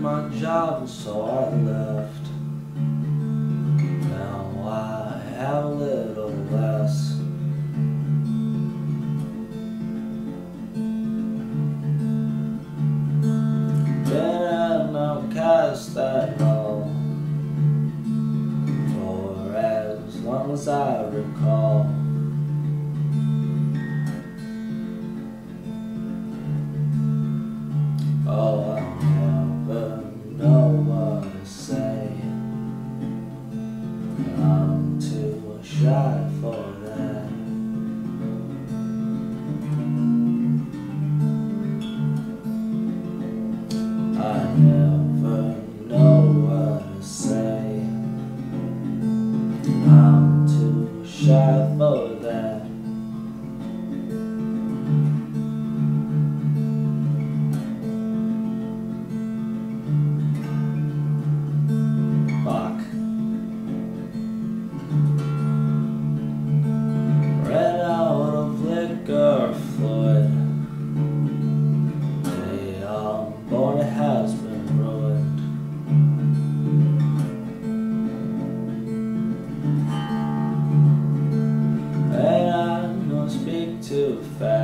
My job, so I left. Now I have a outcast at home for as long as I recall. Oh, I'll never know what to say. I'm too shy for shy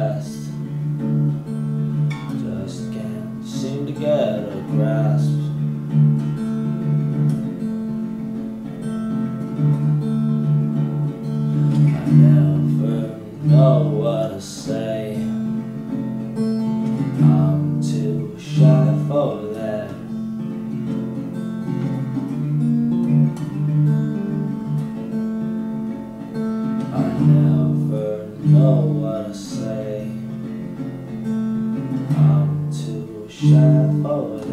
too shine forward.